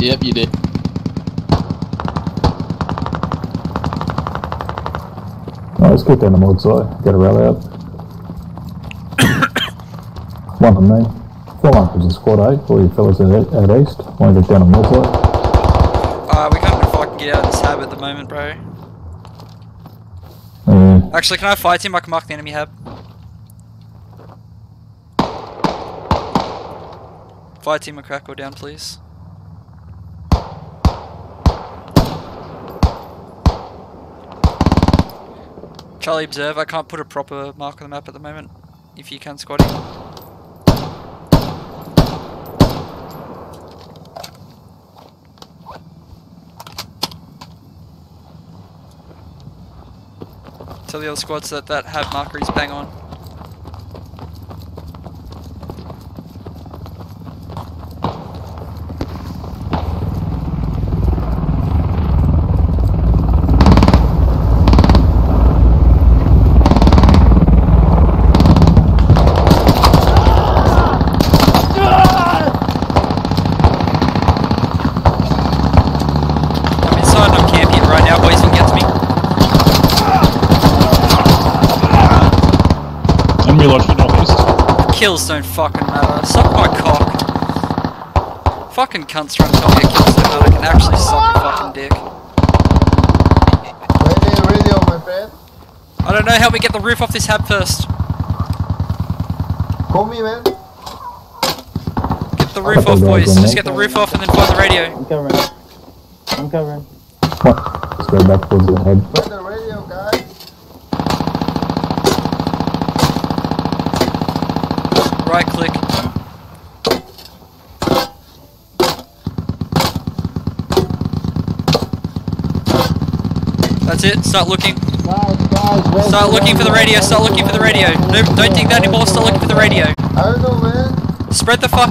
Yep, you did. No, let's get down the mod side. Get a rally up. one on me. Four one is squad eight. All you fellas are out, out east. Want to get down the mod side? Uh, we can't fucking get out of this hab at the moment, bro. Yeah. Actually, can I fight him? I can mark the enemy hab. Fire team and crackle down, please. Charlie, observe. I can't put a proper mark on the map at the moment. If you can, Scotty. Tell the other squads that that hab marker is bang on. I'm inside and I'm camping right now, boys. If you can get to me. Enemy lodge to northeast. Kills don't fucking matter. Suck my cock. Fucking cunts trying to tell me that kills don't matter. Can actually suck a fucking dick. Radio, radio, my friend. I don't know. Help me get the roof off this hab first. Call me, man. Get the roof off, boys. Just get the roof off and then find the radio. I'm covering. I'm covering. Come on. Let's go back towards the head. Where's the radio, guys? Right click. That's it. Start looking. Guys, guys, where's Start looking for the radio. Start looking for the radio. No, don't think that anymore. Start looking for the radio. I don't know, man. Spread the fuck